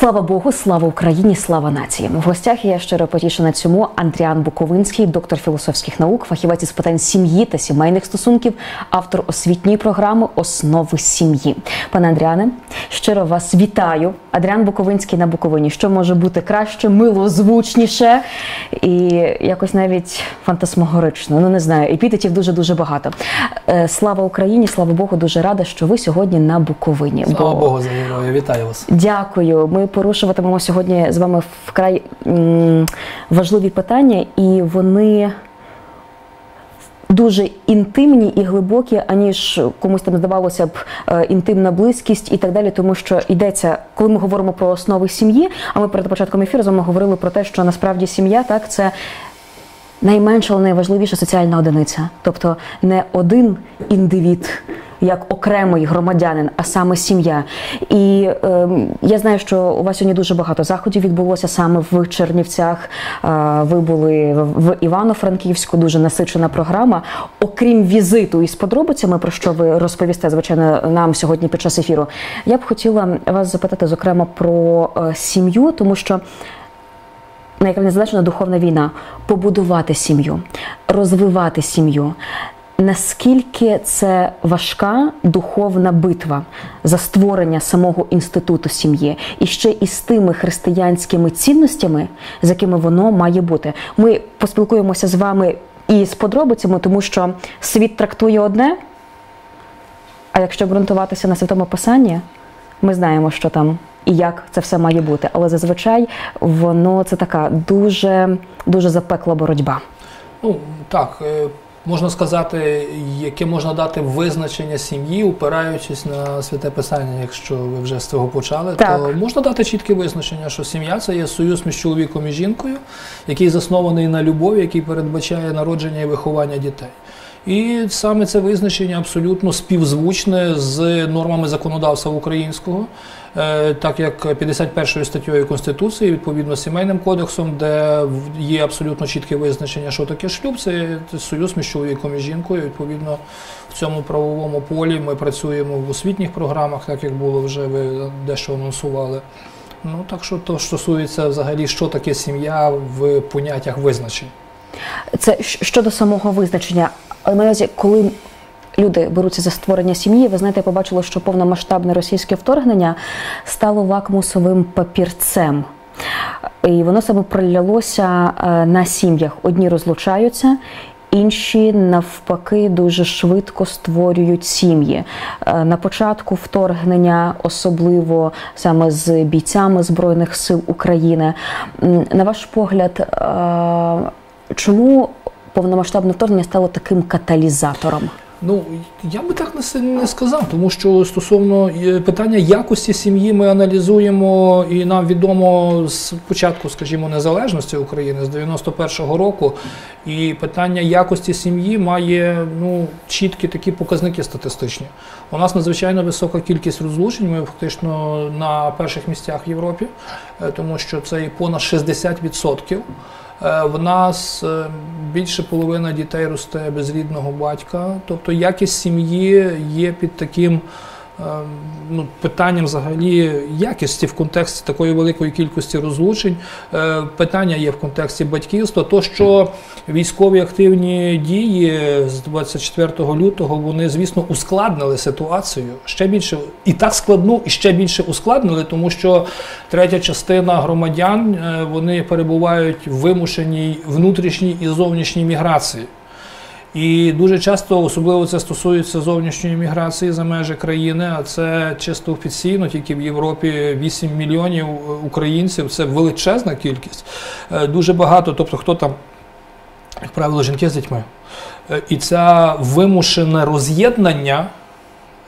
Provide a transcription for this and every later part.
Слава Богу, слава Україні, слава нації. В гостях я щиро потішена цьому Андріан Буковинський, доктор філософських наук, фахівець із питань сім'ї та сімейних стосунків, автор освітньої програми Основи сім'ї. Пане Андріане, щиро вас вітаю. Адріан Буковинський на Буковині. Що може бути краще, милозвучніше і якось навіть фантасмогорично. Ну не знаю, епітетів дуже дуже багато. Е, Слава Україні, слава Богу, дуже рада, що ви сьогодні на Буковині. Слава Бо- Богу за. Вітаю вас. Дякую. Ми порушуватимемо сьогодні з вами вкрай важливі питання, і вони дуже інтимні і глибокі, аніж комусь там здавалося б е, інтимна близькість і так далі, тому що йдеться, коли ми говоримо про основи сім'ї. А ми перед початком ефіру з вами говорили про те, що насправді сім'я так це. Найменша, але найважливіша соціальна одиниця, тобто не один індивід, як окремий громадянин, а саме сім'я. І ем, я знаю, що у вас сьогодні дуже багато заходів відбулося саме в Чернівцях. Е, ви були в Івано-Франківську, дуже насичена програма. Окрім візиту із подробицями, про що ви розповісте, звичайно, нам сьогодні під час ефіру. Я б хотіла вас запитати, зокрема, про е, сім'ю, тому що на яка незалежна духовна війна побудувати сім'ю, розвивати сім'ю. Наскільки це важка духовна битва за створення самого інституту сім'ї, і ще і з тими християнськими цінностями, з якими воно має бути. Ми поспілкуємося з вами і з подробицями, тому що світ трактує одне, а якщо ґрунтуватися на святому писанні, ми знаємо, що там і як це все має бути. Але зазвичай воно це така дуже дуже запекла боротьба. Ну так, е, можна сказати, яке можна дати визначення сім'ї, опираючись на святе писання, якщо ви вже з цього почали, Так. то можна дати чітке визначення, що сім'я це є союз між чоловіком і жінкою, який заснований на любові, який передбачає народження і виховання дітей. І саме це визначення абсолютно співзвучне з нормами законодавства українського, Е, так як 51 статтею Конституції, відповідно сімейним кодексом, де є абсолютно чітке визначення, що таке шлюб, це союз між чоловіком і жінкою. Відповідно, в цьому правовому полі ми працюємо в освітніх програмах, так як було вже ви дещо анонсували. Ну так що то стосується взагалі, що таке сім'я в поняттях визначень. Це щодо самого визначення. Але на коли люди беруться за створення сім'ї, ви знаєте, я побачила, що повномасштабне російське вторгнення стало лакмусовим папірцем. І воно саме пролялося е, на сім'ях. Одні розлучаються. Інші навпаки дуже швидко створюють сім'ї. Е, На початку вторгнення, особливо саме з бійцями Збройних сил України. На ваш погляд, е, чому повномасштабне вторгнення стало таким каталізатором? Ну я би так не сказав, тому що стосовно е, питання якості сім'ї ми аналізуємо, і нам відомо з початку, скажімо, незалежності України з 91-го року. І питання якості сім'ї має ну чіткі такі показники статистичні. У нас надзвичайно висока кількість розлучень. Ми фактично на перших місцях в Європі, е, тому що це і понад 60%. Е, В нас е, більше половина дітей росте без рідного батька. Тобто якість сім'ї є під таким ну, питанням взагалі якості в контексті такої великої кількості розлучень. Е, Питання є в контексті батьківства. То, що військові активні дії з 24 лютого, вони, звісно, ускладнили ситуацію ще більше і так складну, і ще більше ускладнили, тому що третя частина громадян е, вони перебувають в вимушеній внутрішній і зовнішній міграції. І дуже часто, особливо це стосується зовнішньої міграції за межі країни, а це чисто офіційно, тільки в Європі 8 мільйонів е, українців це величезна кількість. Е, Дуже багато, тобто хто там, як правило, жінки з дітьми. Е, І це вимушене роз'єднання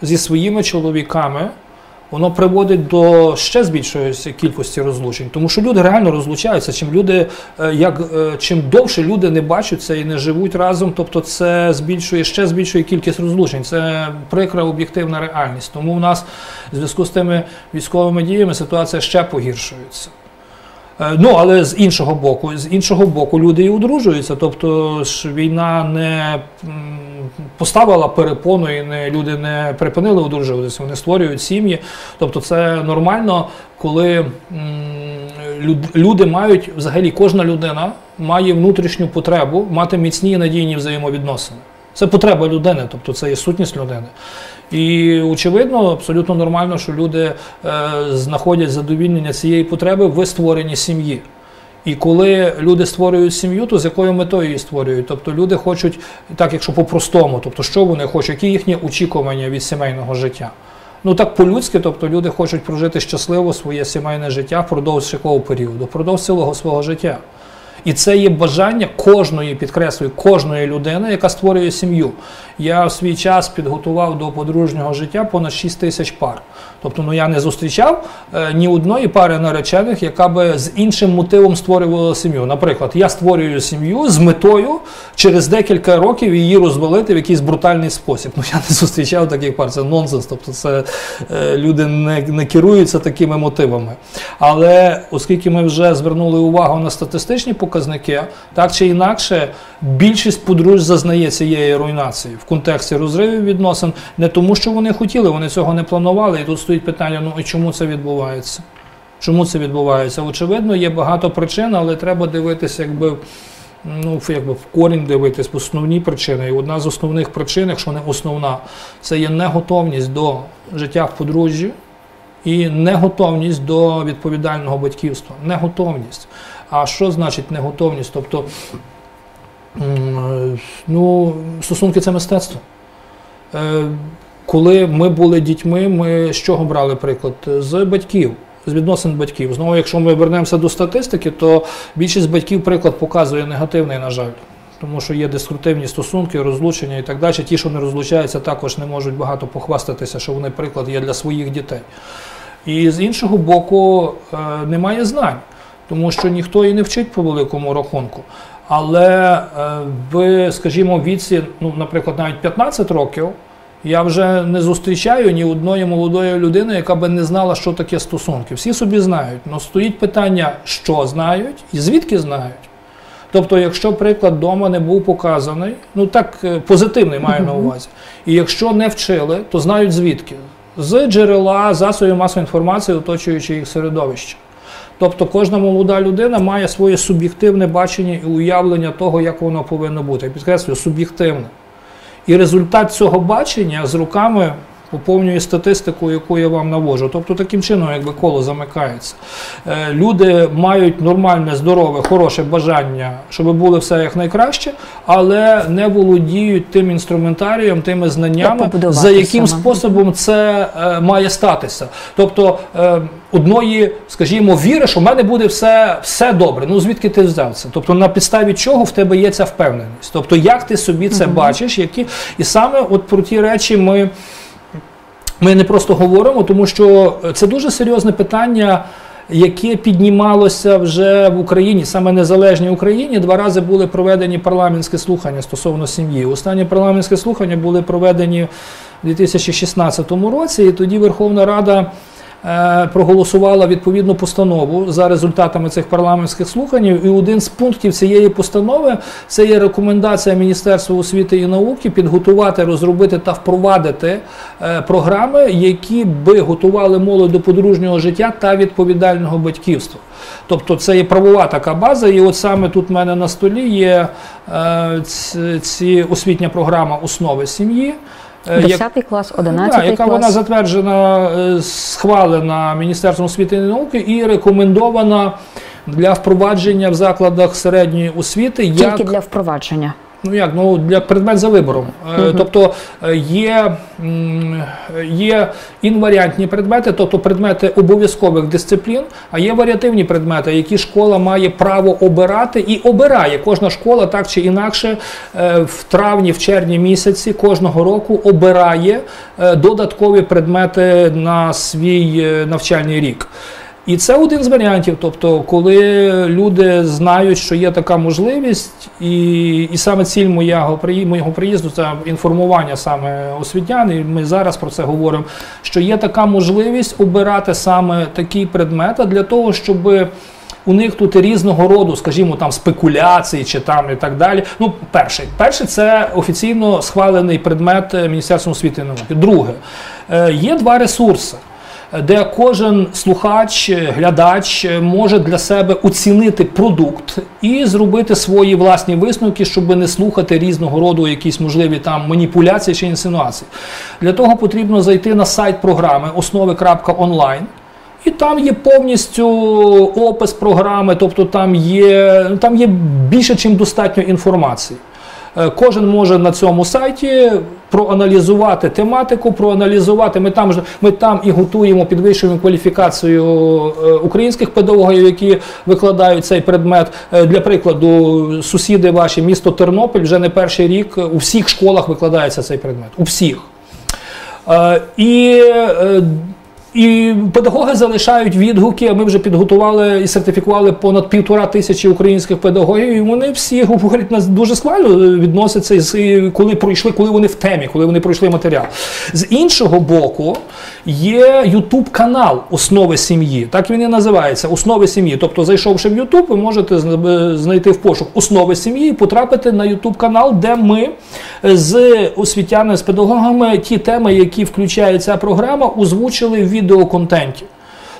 зі своїми чоловіками. Воно приводить до ще збільшої кількості розлучень, тому що люди реально розлучаються. Чим люди, е, як е, чим довше люди не бачаться і не живуть разом, тобто це збільшує ще збільшує кількість розлучень. Це прикра об'єктивна реальність. Тому в нас в зв'язку з тими військовими діями ситуація ще погіршується. Е, Ну, але з іншого боку, з іншого боку, люди і одружуються. Тобто ж війна не поставила перепону і не, люди не припинили одружуватися, вони створюють сім'ї. Тобто це нормально, коли люди мають, взагалі кожна людина має внутрішню потребу мати міцні і надійні взаємовідносини. Це потреба людини, тобто це є сутність людини. І очевидно, абсолютно нормально, що люди е, знаходять задовільнення цієї потреби в створенні сім'ї. І коли люди створюють сім'ю, то з якою метою її створюють? Тобто люди хочуть, так якщо по-простому, тобто що вони хочуть, які їхні очікування від сімейного життя? Ну так по-людськи, тобто люди хочуть прожити щасливо своє сімейне життя впродовж якого періоду? Впродовж цілого свого життя. І це є бажання кожної, підкреслюю, кожної людини, яка створює сім'ю. Я в свій час підготував до подружнього життя понад 6 тисяч пар. Тобто, ну я не зустрічав е, ні одної пари наречених, яка би з іншим мотивом створювала сім'ю. Наприклад, я створюю сім'ю з метою через декілька років її розвалити в якийсь брутальний спосіб. Ну я не зустрічав таких пар. Це нонсенс. Тобто, це е, люди не, не керуються такими мотивами. Але оскільки ми вже звернули увагу на статистичні показники, так чи інакше, більшість подружжя зазнає цієї руйнації в контексті розривів відносин, не тому, що вони хотіли, вони цього не планували. І тут стоїть питання: ну і чому це відбувається? Чому це відбувається? Очевидно, є багато причин, але треба дивитися, якби. Ну, якби в корінь дивитись основні причини. І одна з основних причин, якщо не основна, це є неготовність до життя в подружжі і неготовність до відповідального батьківства. Неготовність. А що значить неготовність? Тобто, ну, стосунки це мистецтво. Е, Коли ми були дітьми, ми з чого брали приклад? З батьків, з відносин батьків. Знову, якщо ми вернемося до статистики, то більшість батьків приклад показує негативний, на жаль. Тому що є деструктивні стосунки, розлучення і так далі. Ті, що не розлучаються, також не можуть багато похвастатися, що вони приклад є для своїх дітей. І з іншого боку, е, немає знань, тому що ніхто і не вчить по великому рахунку. Але е, в, скажімо, віці, ну, наприклад, навіть 15 років, я вже не зустрічаю ні одної молодої людини, яка би не знала, що таке стосунки. Всі собі знають. але стоїть питання, що знають і звідки знають. Тобто, якщо приклад вдома не був показаний, ну так е, позитивний маю на увазі. І якщо не вчили, то знають звідки? З джерела засобів масової інформації, оточуючи їх середовище. Тобто кожна молода людина має своє суб'єктивне бачення і уявлення того, як воно повинно бути. Я підкреслюю, суб'єктивне. І результат цього бачення з руками поповнює статистику, яку я вам навожу. Тобто таким чином, якби коло замикається. Е, Люди мають нормальне, здорове, хороше бажання, щоб було все як найкраще, але не володіють тим інструментарієм, тими знаннями, за яким саме. способом це е, має статися. Тобто е, одної, скажімо, віри, що в мене буде все, все добре. Ну звідки ти взяв це? Тобто на підставі чого в тебе є ця впевненість? Тобто, як ти собі це бачиш, які і саме от про ті речі ми. Ми не просто говоримо, тому що це дуже серйозне питання, яке піднімалося вже в Україні, саме незалежній Україні. Два рази були проведені парламентські слухання стосовно сім'ї. Останні парламентські слухання були проведені у 2016 році, і тоді Верховна Рада. Е, Проголосувала відповідну постанову за результатами цих парламентських слухань, і один з пунктів цієї постанови це є рекомендація Міністерства освіти і науки підготувати, розробити та впровадити е, програми, які би готували молодь до подружнього життя та відповідального батьківства. Тобто це є правова така база, і от саме тут в мене на столі є е, ці, освітня програма основи сім'ї. Е, як- 10 клас, 11 клас. яка вона затверджена, е, схвалена Міністерством освіти і науки і рекомендована для впровадження в закладах середньої освіти Тільки як для впровадження. Ну як ну для предмет за вибором. Е, Тобто е, є, є інваріантні предмети, тобто предмети обов'язкових дисциплін, а є варіативні предмети, які школа має право обирати і обирає. Кожна школа так чи інакше е, в травні, в червні місяці кожного року обирає додаткові предмети на свій навчальний рік. І це один з варіантів. Тобто, коли люди знають, що є така можливість, і і саме ціль моєго моєго приїзду це інформування саме освітян. І Ми зараз про це говоримо. Що є така можливість обирати саме такий предмет для того, щоб уникнути різного роду, скажімо, там спекуляцій чи там і так далі. Ну, перший, перший це офіційно схвалений предмет Міністерством освіти і науки. Друге, е, є два ресурси де кожен слухач, глядач може для себе оцінити продукт і зробити свої власні висновки, щоб не слухати різного роду якісь можливі там маніпуляції чи інсинуації. Для того потрібно зайти на сайт програми основи.онлайн. І там є повністю опис програми, тобто там є там є більше, ніж достатньо інформації. Е, кожен може на цьому сайті проаналізувати тематику, проаналізувати. Ми там ми там і готуємо, підвищуємо кваліфікацію е, українських педагогів, які викладають цей предмет. Е, для прикладу, сусіди ваші, місто Тернопіль вже не перший рік у всіх школах викладається цей предмет. У всіх. І і педагоги залишають відгуки. Ми вже підготували і сертифікували понад півтора тисячі українських педагогів. І вони всі говорять нас дуже схвально відносяться коли пройшли, коли вони в темі, коли вони пройшли матеріал. З іншого боку, є Ютуб канал Основи сім'ї. Так він і називається Основи сім'ї. Тобто, зайшовши в Ютуб, ви можете знайти в пошук основи сім'ї і потрапити на Ютуб канал, де ми з освітянами, з педагогами ті теми, які включає ця програма, озвучили в відеоконтенті.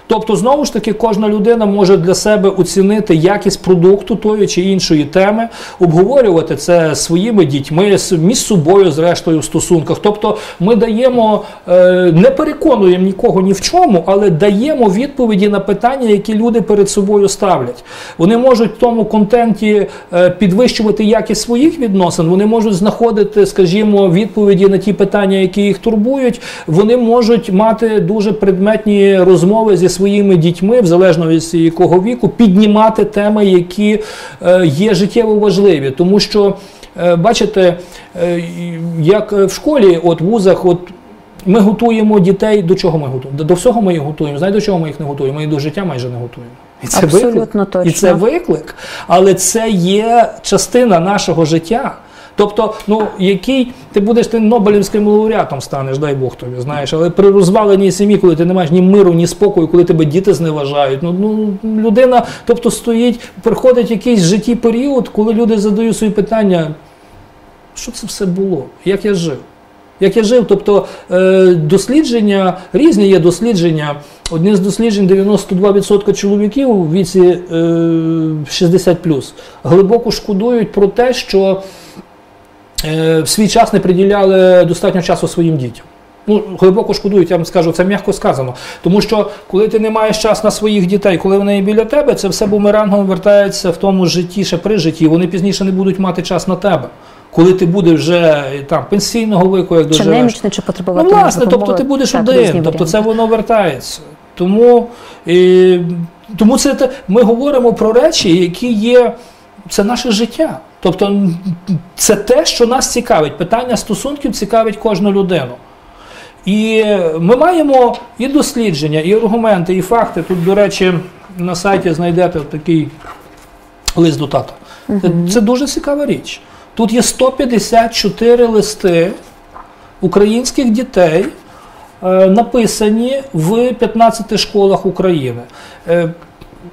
Тобто, знову ж таки, кожна людина може для себе оцінити якість продукту тої чи іншої теми, обговорювати це своїми дітьми, між собою, зрештою, в стосунках. Тобто, ми даємо, е, не переконуємо нікого ні в чому, але даємо відповіді на питання, які люди перед собою ставлять. Вони можуть в тому контенті е, підвищувати якість своїх відносин, вони можуть знаходити, скажімо, відповіді на ті питання, які їх турбують. Вони можуть мати дуже предметні розмови зі своїми дітьми, в залежності від якого віку, піднімати теми, які е, є життєво важливі. Тому що, е, бачите, е, як в школі, от в вузах, от. Ми готуємо дітей до чого ми готуємо? До всього ми їх готуємо. Знаєте, до чого ми їх не готуємо? Ми їх до життя майже не готуємо. І це Абсолютно виклик. точно. І це виклик, але це є частина нашого життя. Тобто, ну який ти будеш ти Нобелівським лауреатом станеш, дай Бог тобі, знаєш, але при розваленій сім'ї, коли ти не маєш ні миру, ні спокою, коли тебе діти зневажають. Ну ну людина, тобто стоїть, приходить якийсь житті період, коли люди задають свої питання, що це все було? Як я жив? Як я жив, тобто е, дослідження, різні є дослідження. Одні з досліджень 92% чоловіків у віці 60 е, глибоко шкодують про те, що в свій час не приділяли достатньо часу своїм дітям. Ну, глибоко шкодують, я вам скажу, це м'яко сказано. Тому що коли ти не маєш час на своїх дітей, коли вони біля тебе, це все бумерангом вертається в тому житті, ще при житті. Вони пізніше не будуть мати час на тебе. Коли ти будеш вже там пенсійного віку, як доживеш. Чи немічний, чи потребувати Ну, власне, тобто ти будеш так, один, тобто це воно вертається. Тому і, тому це ми говоримо про речі, які є, це наше життя. Тобто це те, що нас цікавить. Питання стосунків цікавить кожну людину. І ми маємо і дослідження, і аргументи, і факти. Тут, до речі, на сайті знайдете такий лист до тата. Угу. Це дуже цікава річ. Тут є 154 листи українських дітей, е, написані в 15 школах України. Е,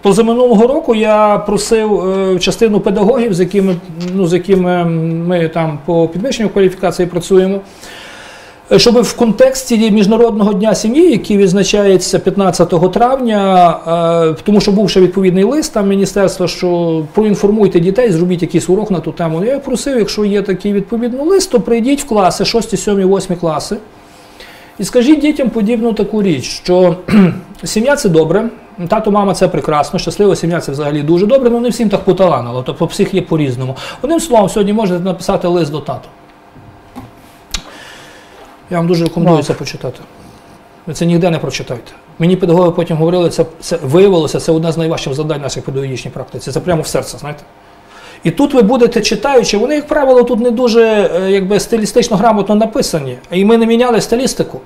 Позаминулого року я просив е, частину педагогів, з якими ну, з якими ми там по підвищенню кваліфікації працюємо, щоб в контексті Міжнародного дня сім'ї, який відзначається 15 травня, е, тому що був ще відповідний лист там міністерства, що проінформуйте дітей, зробіть якийсь урок на ту тему. Я просив, якщо є такий відповідний лист, то прийдіть в класи 6, 7, 8 класи. І скажіть дітям подібну таку річ, що сім'я це добре. Тато, мама це прекрасно, щаслива сім'я це взагалі дуже добре, але ну, не всім так поталанило, тобто всіх є по-різному. Одним словом, сьогодні можете написати лист до тата. Я вам дуже рекомендую це почитати. Ви це ніде не прочитайте. Мені педагоги потім говорили, це це виявилося, це одне з найважчих завдань нашої педагогічній практиці. Це прямо в серце, знаєте. І тут ви будете читаючи, вони, як правило, тут не дуже е, якби, стилістично грамотно написані. І ми не міняли стилістику.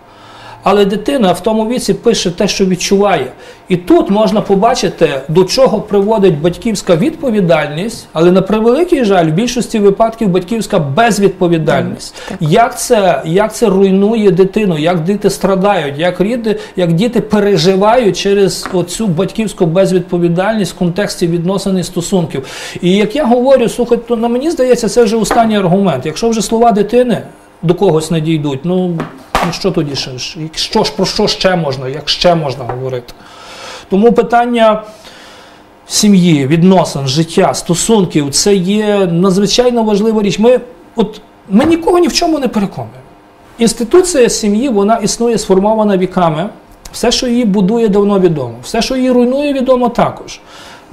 Але дитина в тому віці пише те, що відчуває. І тут можна побачити, до чого приводить батьківська відповідальність, але на превеликий жаль, в більшості випадків батьківська безвідповідальність. Як це, як це руйнує дитину, як діти страдають, як ріди, як діти переживають через оцю батьківську безвідповідальність в контексті відносин і стосунків. І як я говорю, слухайте, то на мені здається, це вже останній аргумент. Якщо вже слова дитини до когось не дійдуть, ну. Ну що тоді ще? Що ж про що ще можна, як ще можна говорити? Тому питання сім'ї, відносин, життя, стосунків це є надзвичайно важлива річ. Ми, от, ми нікого ні в чому не переконуємо. Інституція сім'ї вона існує сформована віками. Все, що її будує, давно відомо. Все, що її руйнує, відомо також.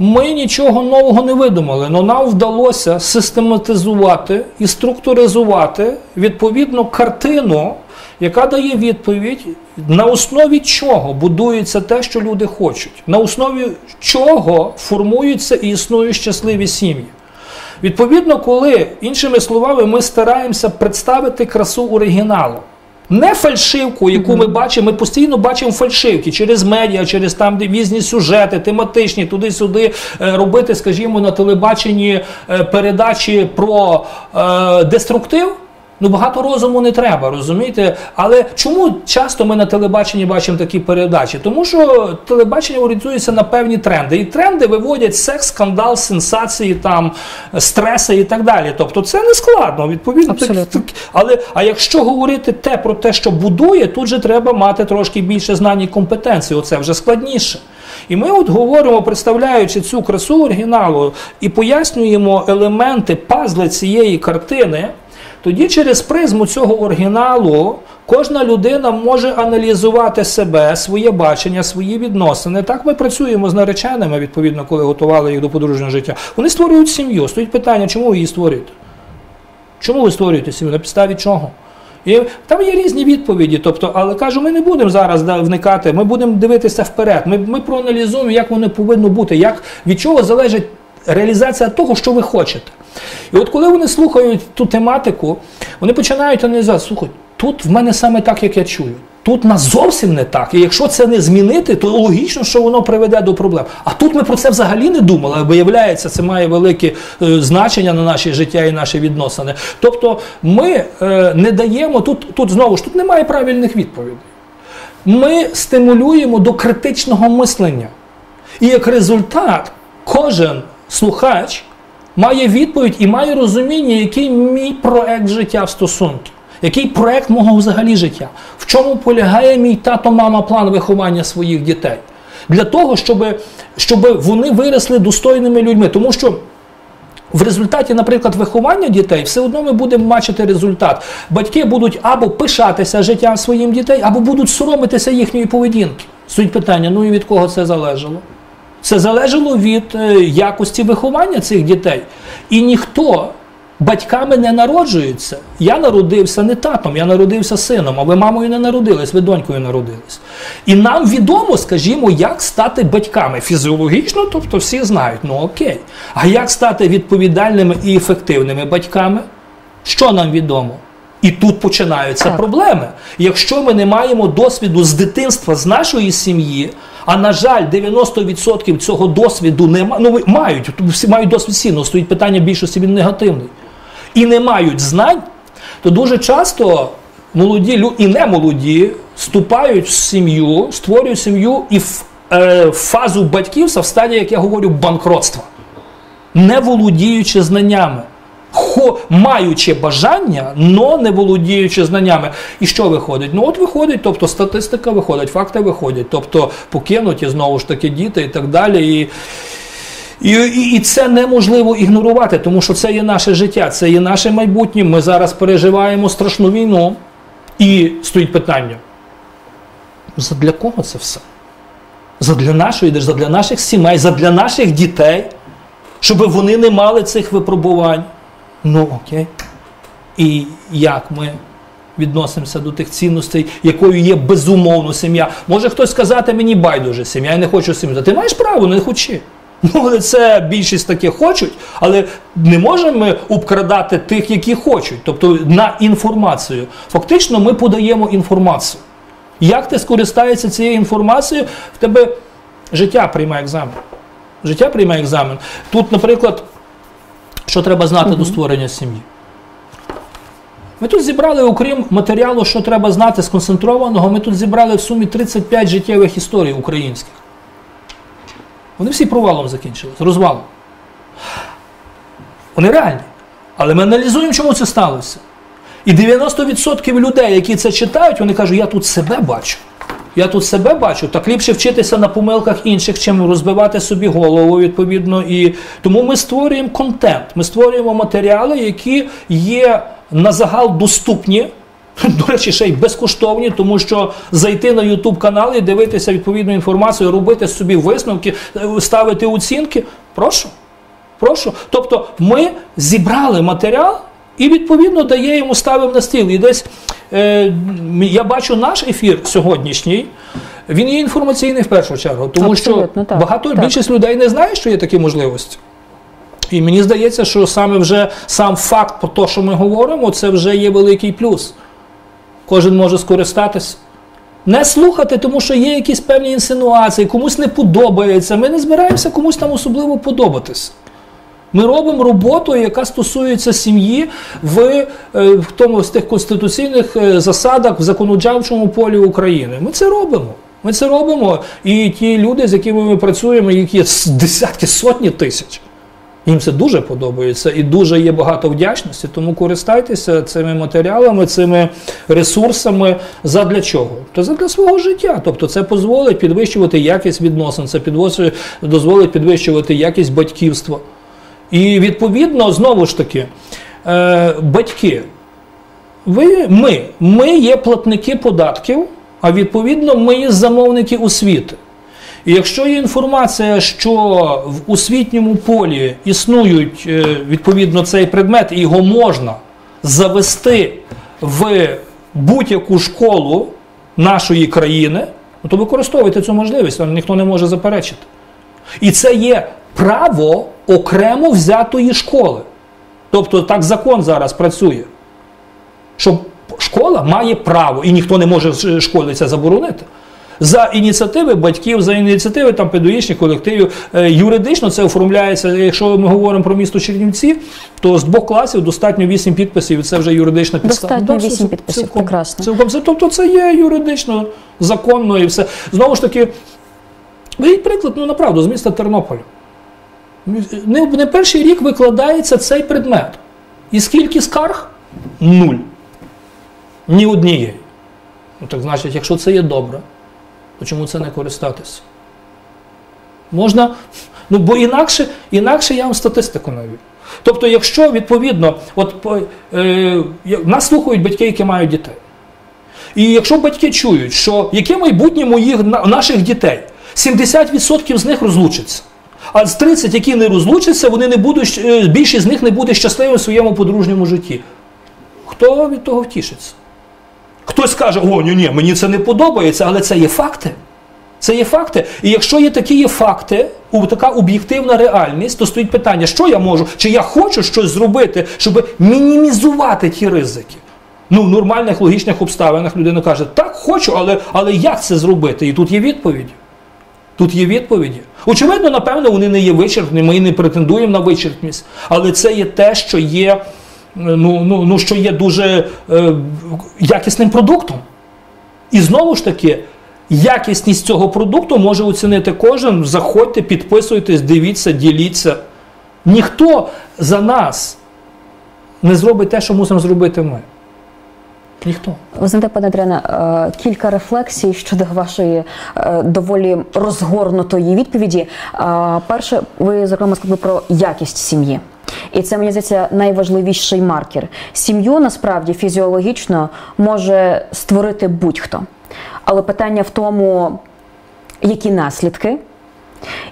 Ми нічого нового не видумали, але нам вдалося систематизувати і структуризувати відповідну картину яка дає відповідь, на основі чого будується те, що люди хочуть, на основі чого формуються і існують щасливі сім'ї. Відповідно, коли, іншими словами, ми стараємося представити красу оригіналу. Не фальшивку, яку ми бачимо, ми постійно бачимо фальшивки через медіа, через там де різні сюжети, тематичні, туди-сюди е, робити, скажімо, на телебаченні е, передачі про е, деструктив. Ну багато розуму не треба, розумієте? Але чому часто ми на телебаченні бачимо такі передачі? Тому що телебачення орієнтується на певні тренди. І тренди виводять секс, скандал, сенсації, там стреси і так далі. Тобто це не складно, відповідно. Абсолютно. Але а якщо говорити те про те, що будує, тут же треба мати трошки більше знань і компетенції. Оце вже складніше. І ми от говоримо, представляючи цю красу оригіналу, і пояснюємо елементи пазли цієї картини. Тоді через призму цього оригіналу кожна людина може аналізувати себе, своє бачення, свої відносини. Так ми працюємо з нареченими, відповідно, коли готували їх до подружнього життя. Вони створюють сім'ю. Стоїть питання, чому ви її створюєте? Чому ви створюєте сім'ю? На підставі чого? І там є різні відповіді. Тобто, але кажу, ми не будемо зараз да, вникати, ми будемо дивитися вперед. Ми ми проаналізуємо, як воно повинно бути, як від чого залежить реалізація того, що ви хочете. І от коли вони слухають ту тематику, вони починають аналізувати, слухай, тут в мене саме так, як я чую. Тут нас зовсім не так. І якщо це не змінити, то логічно, що воно приведе до проблем. А тут ми про це взагалі не думали. Виявляється, це має велике е, значення на наше життя і наші відносини. Тобто ми е, не даємо тут, тут знову ж тут немає правильних відповідей. Ми стимулюємо до критичного мислення. І як результат, кожен слухач має відповідь і має розуміння, який мій проект життя в стосунки, який проект мого взагалі життя, в чому полягає мій тато-мама план виховання своїх дітей. Для того, щоб, щоб вони виросли достойними людьми. Тому що. В результаті, наприклад, виховання дітей все одно ми будемо бачити результат. Батьки будуть або пишатися життям своїм дітей, або будуть соромитися їхньої поведінки. Суть питання: ну і від кого це залежало? Це залежало від е, якості виховання цих дітей. І ніхто батьками не народжується. Я народився не татом, я народився сином, а ви мамою не народились, ви донькою народились. І нам відомо, скажімо, як стати батьками. Фізіологічно, тобто всі знають, ну окей. А як стати відповідальними і ефективними батьками? Що нам відомо? І тут починаються так. проблеми. Якщо ми не маємо досвіду з дитинства, з нашої сім'ї, а на жаль, 90% цього досвіду нема, ну мають, всі мають досвід сильно, стоїть питання більшості він негативний. І не мають знань, то дуже часто молоді і не молоді вступають в сім'ю, створюють сім'ю і в е, фазу батьківства в стадії, як я говорю, банкротства, не володіючи знаннями маючи бажання, но не володіючи знаннями. І що виходить? Ну от виходить, тобто статистика виходить, факти виходять, тобто покинуті знову ж таки діти і так далі. І, і, і, і це неможливо ігнорувати, тому що це є наше життя, це є наше майбутнє. Ми зараз переживаємо страшну війну. І стоїть питання: задля кого це все? Задля нашої задля наших сімей, задля наших дітей, щоб вони не мали цих випробувань. Ну окей. І як ми відносимося до тих цінностей, якою є безумовно сім'я. Може хтось сказати мені байдуже сім'я, я не хочу сім'ю. Ти маєш право, не хочи. Ну, але це більшість таки хочуть, але не можемо ми обкрадати тих, які хочуть, тобто на інформацію. Фактично, ми подаємо інформацію. Як ти скористаєшся цією інформацією, в тебе життя приймає екзамен. Життя приймає екзамен. Тут, наприклад, що треба знати до створення сім'ї. Ми тут зібрали, окрім матеріалу, що треба знати сконцентрованого, ми тут зібрали в сумі 35 життєвих історій українських. Вони всі провалом закінчились, розвалом. Вони реальні. Але ми аналізуємо, чому це сталося. І 90% людей, які це читають, вони кажуть, я тут себе бачу. Я тут себе бачу, так ліпше вчитися на помилках інших, чим розбивати собі голову відповідно. І тому ми створюємо контент, ми створюємо матеріали, які є на загал доступні. До речі, ще й безкоштовні, тому що зайти на YouTube канал і дивитися відповідну інформацію, робити собі висновки, е, ставити оцінки. Прошу. Прошу. Тобто ми зібрали матеріал і відповідно даємо, ставимо на стіл. І десь е, я бачу наш ефір сьогоднішній. Він є інформаційний в першу чергу, тому Абсолютно, що так, багато так. більшість людей не знає, що є такі можливості. І мені здається, що саме вже сам факт про те, що ми говоримо, це вже є великий плюс. Кожен може скористатися. Не слухати, тому що є якісь певні інсинуації, комусь не подобається. Ми не збираємося комусь там особливо подобатися. Ми робимо роботу, яка стосується сім'ї в, е, в тому з тих конституційних е, засадах в законодавчому полі України. Ми це робимо. Ми це робимо. І ті люди, з якими ми працюємо, їх є десятки, сотні тисяч. Їм це дуже подобається і дуже є багато вдячності, тому користайтеся цими матеріалами, цими ресурсами. Задля чого? То задля свого життя. Тобто це дозволить підвищувати якість відносин, це дозволить підвищувати якість батьківства. І відповідно, знову ж таки, е, батьки, ви, ми, ми є платники податків, а відповідно ми є замовники освіти. І якщо є інформація, що в освітньому полі існують е, відповідно цей предмет, і його можна завести в будь-яку школу нашої країни, ну, то використовуйте цю можливість, там ніхто не може заперечити. І це є право окремо взятої школи. Тобто так закон зараз працює. Що школа має право, і ніхто не може з школи це заборонити. За ініціативи батьків, за ініціативи там педагогічних колективів, Е, юридично це оформляється. Якщо ми говоримо про місто Чернівці, то з двох класів достатньо 8 підписів, і це вже юридична підстава. Достатньо Да, вісім підписів, цілком- прекрасно. Цілком це, тобто це є юридично, законно і все. Знову ж таки, беріть приклад, ну направду, з міста Тернополя. Не, не перший рік викладається цей предмет. І скільки скарг? Нуль. Ні однієї. Ну так значить, якщо це є добре, то чому це не користатися? Можна, ну бо інакше, інакше я вам статистику навів. Тобто, якщо відповідно, от е, нас слухають батьки, які мають дітей. І якщо батьки чують, що яке майбутнє моїх наших дітей, 70% з них розлучаться. А з 30, які не розлучаться, вони не будуть, е, більшість з них не буде щасливим в своєму подружньому житті. Хто від того втішиться? Хтось каже, о, ні, ні, мені це не подобається, але це є факти. Це є факти. І якщо є такі є факти, така об'єктивна реальність, то стоїть питання, що я можу, чи я хочу щось зробити, щоб мінімізувати ті ризики. Ну, в нормальних логічних обставинах людина каже, так, хочу, але, але як це зробити? І тут є відповіді. Тут є відповіді. Очевидно, напевно, вони не є вичерпні, ми не претендуємо на вичерпність, але це є те, що є, е, ну, ну, ну, що є дуже е, якісним продуктом. І знову ж таки, якісність цього продукту може оцінити кожен. Заходьте, підписуйтесь, дивіться, діліться. Ніхто за нас не зробить те, що мусимо зробити ми. Ніхто. Знаєте, пане Адріане, е, кілька рефлексій щодо вашої е, доволі розгорнутої відповіді. Е, Перше, ви зокрема сказали про якість сім'ї. І це мені здається найважливіший маркер. Сім'ю насправді фізіологічно може створити будь-хто. Але питання в тому, які наслідки,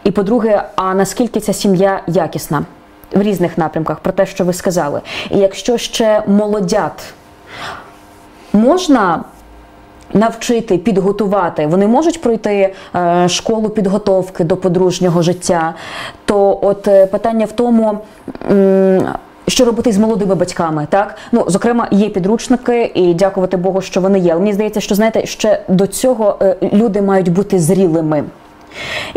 і по-друге, а наскільки ця сім'я якісна в різних напрямках, про те, що ви сказали. І якщо ще молодят можна навчити, підготувати, вони можуть пройти е, школу підготовки до подружнього життя, то от е, питання в тому, що робити з молодими батьками, так ну зокрема є підручники, і дякувати Богу, що вони є. Але мені здається, що знаєте, ще до цього е, люди мають бути зрілими.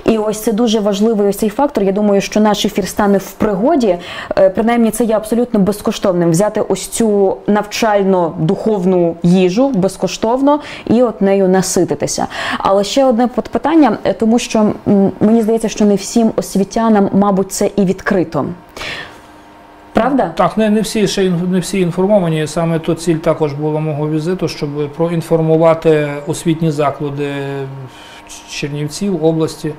І ось це дуже важливий ось цей фактор. Я думаю, що наш ефір стане в пригоді. Е, Принаймні, це є абсолютно безкоштовним. Взяти ось цю навчально-духовну їжу безкоштовно і от нею насититися. Але ще одне питання, е, тому що мені здається, що не всім освітянам, мабуть, це і відкрито. Правда? Так, не, не всі ще не всі інформовані. Саме то ціль також була мого візиту, щоб проінформувати освітні заклади Чернівців, області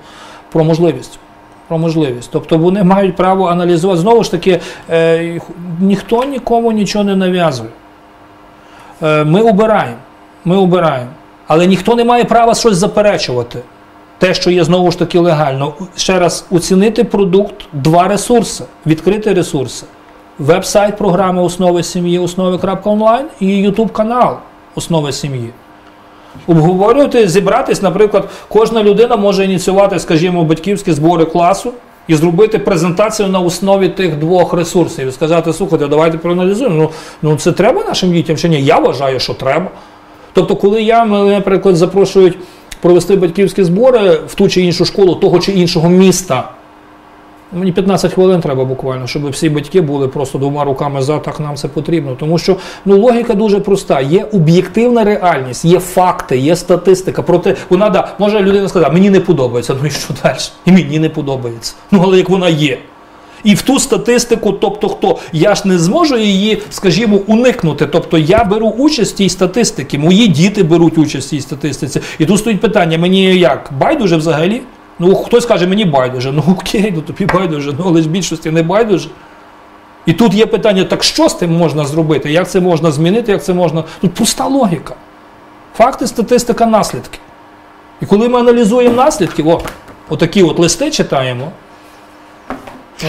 про можливість. Про можливість. Тобто вони мають право аналізувати. Знову ж таки, е, ніхто нікому нічого не нав'язує. Е, ми обираємо. Ми обираємо. Але ніхто не має права щось заперечувати. Те, що є знову ж таки легально. Ще раз оцінити продукт, два ресурси, відкрити ресурси. Веб-сайт програми Основи сім'ї, основи.онлайн і YouTube канал Основи сім'ї. Обговорювати, зібратись, наприклад, кожна людина може ініціювати, скажімо, батьківські збори класу і зробити презентацію на основі тих двох ресурсів. І сказати, слухайте, давайте проаналізуємо. Ну, ну це треба нашим дітям чи ні? Я вважаю, що треба. Тобто, коли я, наприклад, запрошують провести батьківські збори в ту чи іншу школу того чи іншого міста. Мені 15 хвилин треба буквально, щоб всі батьки були просто двома руками за так нам це потрібно. Тому що ну логіка дуже проста. Є об'єктивна реальність, є факти, є статистика. Проте вона да може людина сказати, мені не подобається. Ну і що далі? І мені не подобається. Ну але як вона є. І в ту статистику, тобто хто я ж не зможу її, скажімо, уникнути. Тобто я беру участь в цій статистиці, мої діти беруть участь в цій статистиці. І тут стоїть питання: мені як байдуже взагалі? Ну хтось каже, мені байдуже. Ну окей, ну тобі байдуже, ну але ж більшості не байдуже. І тут є питання: так що з тим можна зробити? Як це можна змінити? Як це можна? Тут пуста логіка. Факти, статистика, наслідки. І коли ми аналізуємо наслідки, о, отакі от листи читаємо.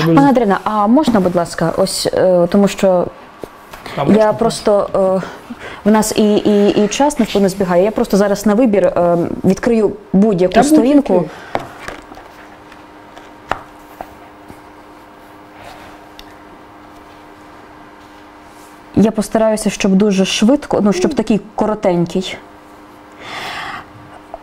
Пане Андріна, а можна, будь ласка, ось е, тому що Я просто е, в нас і, і, і час не збігає. Я просто зараз на вибір е, відкрию будь-яку сторінку. будь-який. Я постараюся, щоб дуже швидко, ну щоб такий коротенький.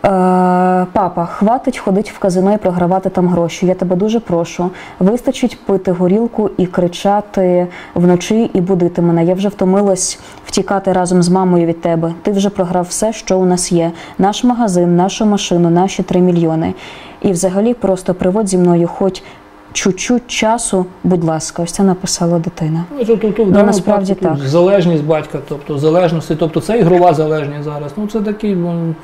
Е, папа, хватить ходить в казино і програвати там гроші. Я тебе дуже прошу. Вистачить пити горілку і кричати вночі і будити мене. Я вже втомилась втікати разом з мамою від тебе. Ти вже програв все, що у нас є: наш магазин, нашу машину, наші три мільйони. І взагалі просто приводь зі мною хоч чуть-чуть часу, будь ласка, ось це написала дитина. Ну, тут, тут, тут, Ну, да, насправді тут так. Залежність батька, тобто залежності, тобто це ігрова залежність зараз. Ну це такі. ну,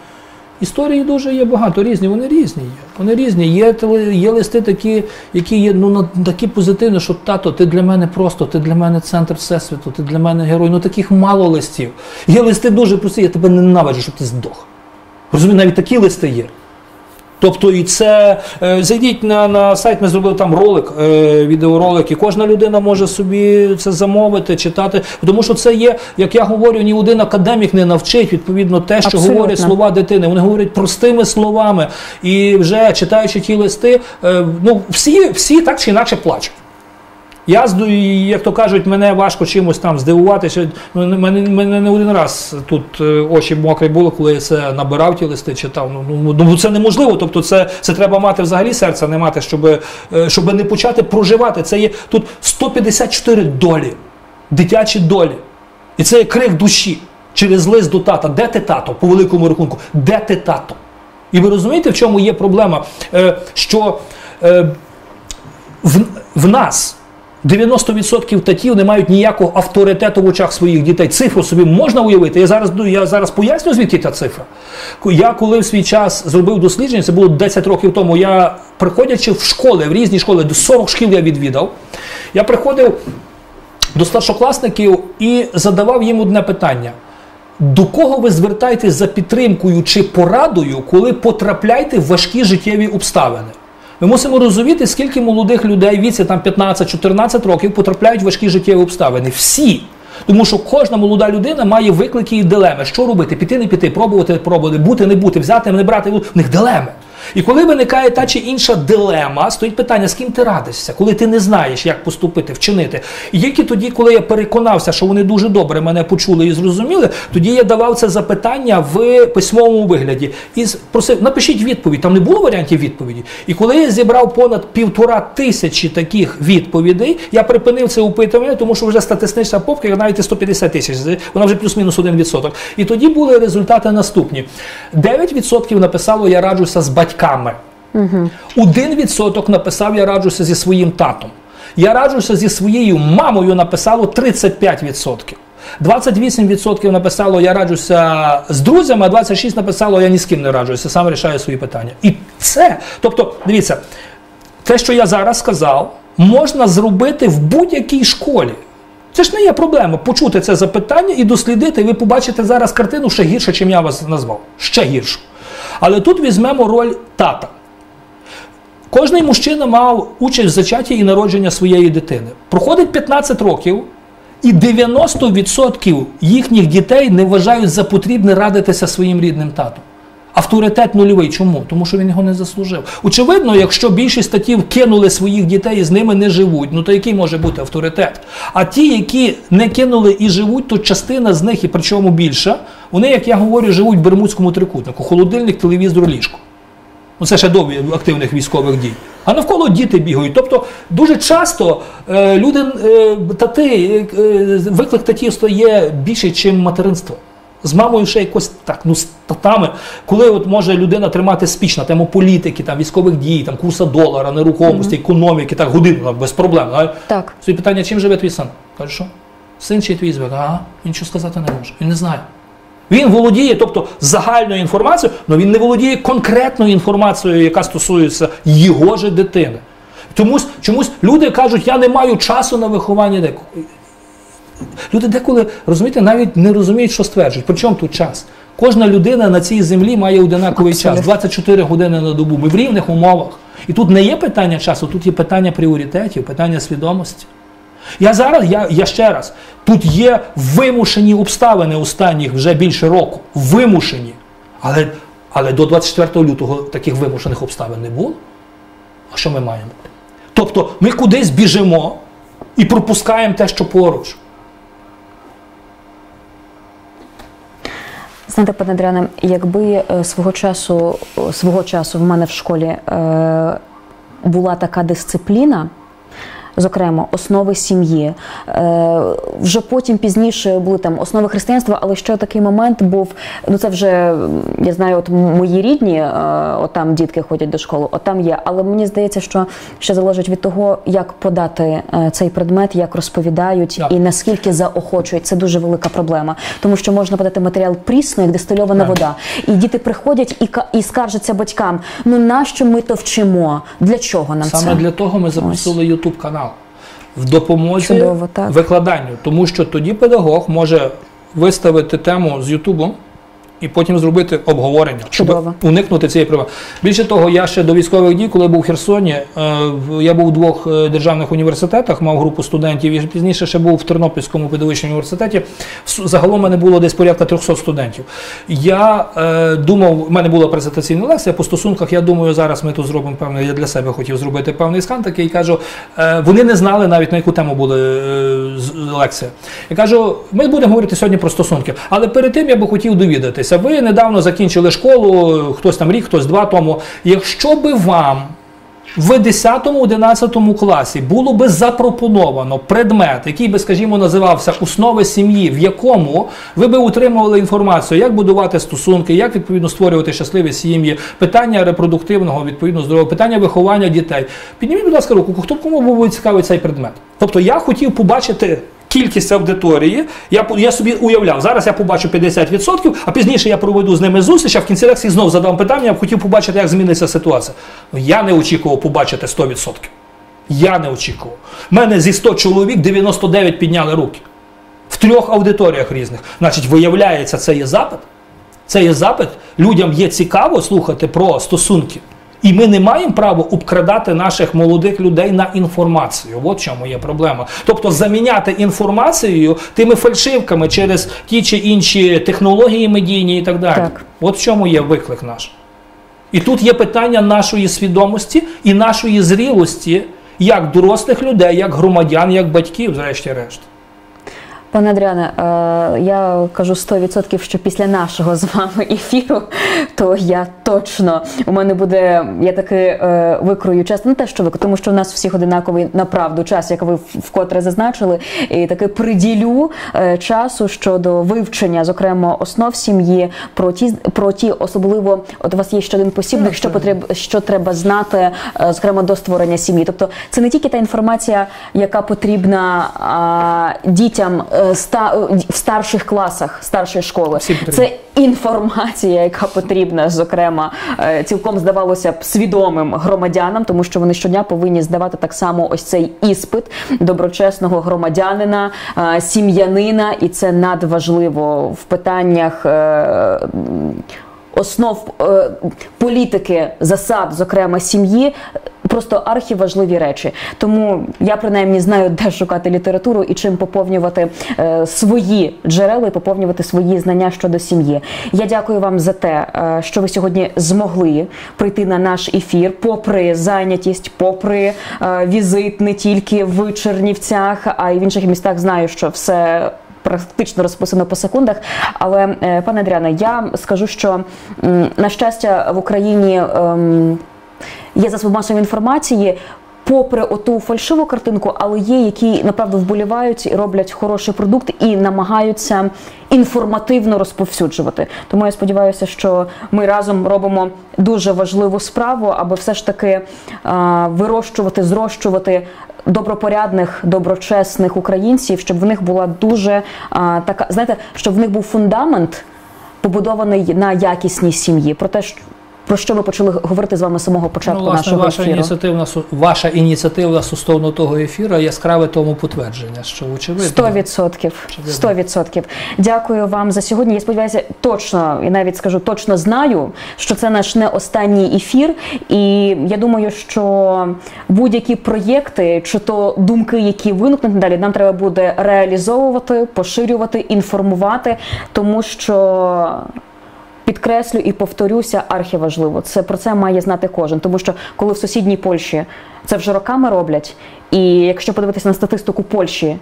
Історії дуже є багато різні, вони різні є. Вони різні. Є, є листи такі, які є ну, такі позитивні, що тато, ти для мене просто, ти для мене центр всесвіту, ти для мене герой. Ну таких мало листів. Є листи дуже прості, я тебе ненавиджу, щоб ти здох. Розумію, навіть такі листи є. Тобто, і це е, зайдіть на, на сайт, ми зробили там ролик, е, відеоролик, і кожна людина може собі це замовити, читати. Тому що це є, як я говорю, ні один академік не навчить відповідно те, що Абсолютно. говорять слова дитини. Вони говорять простими словами. І вже читаючи ті листи, е, ну всі, всі так чи інакше плачуть. Я як то кажуть, мене важко чимось там здивувати. Ще ну, мене, мене не один раз тут е, очі мокрі були, коли я це набирав ті листи, читав. Ну, ну, ну це неможливо. Тобто, це, це треба мати взагалі серця, не мати, щоб, е, щоб не почати проживати. Це є тут 154 долі, дитячі долі. І це є крик душі через лист до тата. Де ти тато? По великому рахунку, де ти тато? І ви розумієте, в чому є проблема? Е, що в, в нас 90% татів не мають ніякого авторитету в очах своїх дітей. Цифру собі можна уявити. Я зараз я зараз поясню, звідки ця цифра. Я коли в свій час зробив дослідження, це було 10 років тому. Я приходячи в школи, в різні школи, до 40 шкіл я відвідав. Я приходив до старшокласників і задавав їм одне питання. До кого ви звертаєтесь за підтримкою чи порадою, коли потрапляєте в важкі життєві обставини? Ми мусимо розуміти, скільки молодих людей віці там 15-14 років потрапляють в важкі життєві обставини. Всі. Тому що кожна молода людина має виклики і дилеми. Що робити? Піти, не піти, пробувати, пробувати, бути, не бути, взяти, не брати. В них дилеми. І коли виникає та чи інша дилема, стоїть питання, з ким ти радишся, коли ти не знаєш, як поступити, вчинити. І тільки тоді, коли я переконався, що вони дуже добре мене почули і зрозуміли, тоді я давав це запитання в письмовому вигляді і просив, напишіть відповідь. Там не було варіантів відповіді. І коли я зібрав понад півтора тисячі таких відповідей, я припинив це опитування, тому що вже статистична попка навіть і 150 тисяч, вона вже плюс-мінус 1%. І тоді були результати наступні: 9% написало Я раджуся з батьками. Угу. 1% написав Я раджуся зі своїм татом. Я раджуся зі своєю мамою написало 35%. 28% написало Я раджуся з друзями, а 26% написало Я ні з ким не раджуся, сам рішаю свої питання. І це, тобто, дивіться, те, що я зараз сказав, можна зробити в будь-якій школі. Це ж не є проблема почути це запитання і дослідити. І ви побачите зараз картину ще гірше, чим я вас назвав. Ще гіршу. Але тут візьмемо роль тата. Кожний мужчина мав участь в зачатті і народження своєї дитини. Проходить 15 років, і 90% їхніх дітей не вважають за потрібне радитися своїм рідним татом. Авторитет нульовий. Чому? Тому що він його не заслужив. Очевидно, якщо більшість статів кинули своїх дітей і з ними не живуть, ну то який може бути авторитет? А ті, які не кинули і живуть, то частина з них, і причому більша, вони, як я говорю, живуть в Бермудському трикутнику, холодильник, телевізор, ліжко. Ну це ще до активних військових дій. А навколо діти бігають. Тобто дуже часто е, люди е, тати, е, виклик татівства є більше, ніж материнство. З мамою ще якось так, ну з татами, коли от може людина тримати спіч на тему політики, там військових дій, там курсу долара, нерухомості, mm -hmm. економіки, так годину так, без проблем. Так? Так. Свої питання, чим живе твій син? Каже, що? Син чи твій звик? Ага, він нічого сказати не може. Він не знає. Він володіє, тобто загальною інформацією, але він не володіє конкретною інформацією, яка стосується його ж дитини. Чомусь, чомусь люди кажуть, я не маю часу на виховання декого. Люди деколи розумієте, навіть не розуміють, що стверджують. Причому тут час? Кожна людина на цій землі має одинаковий Абсолютно. час, 24 години на добу. Ми в рівних умовах. І тут не є питання часу, тут є питання пріоритетів, питання свідомості. Я зараз, я я ще раз, тут є вимушені обставини останніх вже більше року. Вимушені. Але але до 24 лютого таких вимушених обставин не було. А що ми маємо? Тобто ми кудись біжимо і пропускаємо те, що поруч. Знаєте, пане Адріане, якби е, свого часу свого часу в мене в школі е, була така дисципліна зокрема основи сім'ї. Е, вже потім пізніше були там основи християнства, але ще такий момент був. Ну це вже я знаю, от мої рідні, е, от там дітки ходять до школи, от там є. Але мені здається, що ще залежить від того, як подати е, цей предмет, як розповідають yeah. і наскільки заохочують. Це дуже велика проблема, тому що можна подати матеріал прісно, як дистильована yeah. вода, і діти приходять і і скаржаться батькам: ну нащо ми то вчимо? Для чого нам саме це? для того? Ми запустили Ютуб канал в допомозі Чудово, так. викладанню, тому що тоді педагог може виставити тему з Ютубу і потім зробити обговорення, Чудово. щоб уникнути цієї проблеми. Більше того, я ще до військових дій, коли був в Херсоні, е, я був у двох е, державних університетах, мав групу студентів, і пізніше ще був в Тернопільському педагогічному університеті. Загалом мене було десь порядка 300 студентів. Я е, думав, в мене була презентаційна лекція по стосунках. Я думаю, зараз ми тут зробимо певний, я для себе хотів зробити певний скан такий. І кажу, е, вони не знали навіть на яку тему була е, лекція. Я кажу, ми будемо говорити сьогодні про стосунки, але перед тим я би хотів довідатися дивіться, ви недавно закінчили школу, хтось там рік, хтось два тому. Якщо би вам в 10-11 класі було би запропоновано предмет, який би, скажімо, називався Основи сім'ї, в якому ви би утримували інформацію, як будувати стосунки, як відповідно створювати щасливі сім'ї, питання репродуктивного, відповідно здоров'я, питання виховання дітей. Підніміть, будь ласка, руку, хто кому був цікавий цей предмет? Тобто я хотів побачити кількість аудиторії. Я я собі уявляв, зараз я побачу 50%, а пізніше я проведу з ними зустріч, а в кінці лекції знову задам питання, я б хотів побачити, як зміниться ситуація. Ну, я не очікував побачити 100%. Я не очікував. У мене зі 100 чоловік 99 підняли руки. В трьох аудиторіях різних. Значить, виявляється, це є запит. Це є запит. Людям є цікаво слухати про стосунки. І ми не маємо права обкрадати наших молодих людей на інформацію. От в чому є проблема. Тобто заміняти інформацією тими фальшивками через ті чи інші технології медійні і так далі. Так. От в чому є виклик наш. І тут є питання нашої свідомості і нашої зрілості як дорослих людей, як громадян, як батьків, зрешті-решт. Пане Адріане, е, я кажу 100%, що після нашого з вами ефіру, то я точно у мене буде, я таки е, викрою час, не те, що викрою, тому що у нас всіх одинаковий направду час, як ви вкотре зазначили, і таки приділю е, часу щодо вивчення, зокрема, основ сім'ї, про ті про ті особливо, от у вас є ще один посібник, що потріб, що треба знати, зокрема до створення сім'ї. Тобто, це не тільки та інформація, яка потрібна а, дітям в старших класах старшої школи. Це інформація, яка потрібна, зокрема, е, цілком здавалося б свідомим громадянам, тому що вони щодня повинні здавати так само ось цей іспит доброчесного громадянина, е, сім'янина, і це надважливо в питаннях. е, Основ е, політики, засад, зокрема сім'ї, просто архіважливі речі. Тому я принаймні знаю, де шукати літературу і чим поповнювати е, свої джерела і поповнювати свої знання щодо сім'ї. Я дякую вам за те, е, що ви сьогодні змогли прийти на наш ефір, попри зайнятість, попри е, візит не тільки в Чернівцях, а й в інших містах. Знаю, що все. Практично розписано по секундах, але е, пане Адріане, я скажу, що на щастя в Україні ем, є засоби масової інформації. Попри оту фальшиву картинку, але є, які направду вболівають і роблять хороший продукт і намагаються інформативно розповсюджувати. Тому я сподіваюся, що ми разом робимо дуже важливу справу, аби все ж таки а, вирощувати, зрощувати добропорядних, доброчесних українців, щоб в них була дуже а, така, знаєте, щоб в них був фундамент побудований на якісній сім'ї. Про те, що- про що ми почали говорити з вами з самого початку Ну, власне, нашого ваша ефіру. ініціативна ваша ініціатива стосовно того ефіру яскраве тому підтвердження, що очевидно. Сто відсотків. Очевидно. Сто відсотків. Дякую вам за сьогодні. Я сподіваюся, точно і навіть скажу, точно знаю, що це наш не останній ефір. І я думаю, що будь-які проєкти чи то думки, які виникнуть надалі, нам треба буде реалізовувати, поширювати, інформувати, тому що. Підкреслю і повторюся, архіважливо. Це про це має знати кожен, тому що коли в сусідній Польщі це вже роками роблять, і якщо подивитися на статистику Польщі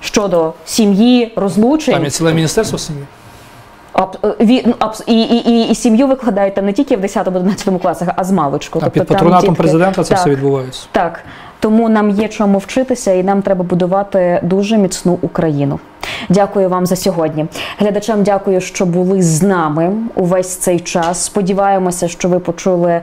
щодо сім'ї, розлучень, Там є ціле міністерство сім'ї. е, ну, і, і, і, і сім'ю викладають там не тільки в 10-11 класах, а з маличку. А під патронатом дітки- президента це так, все відбувається. Так. Тому нам є чому вчитися, і нам треба будувати дуже міцну Україну. Дякую вам за сьогодні. Глядачам дякую, що були з нами увесь цей час. Сподіваємося, що ви почули.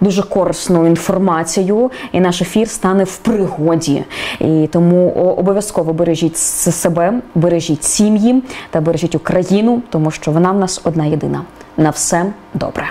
Дуже корисну інформацію, і наш ефір стане в пригоді. І тому обов'язково бережіть себе, бережіть сім'ї та бережіть Україну, тому що вона в нас одна єдина. На все добре.